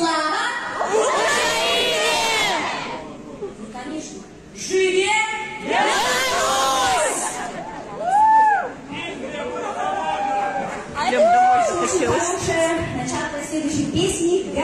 Слава Украине! Конечно, живе Беларусь! Всем домой захотелось. Хорошее начало следующей песни.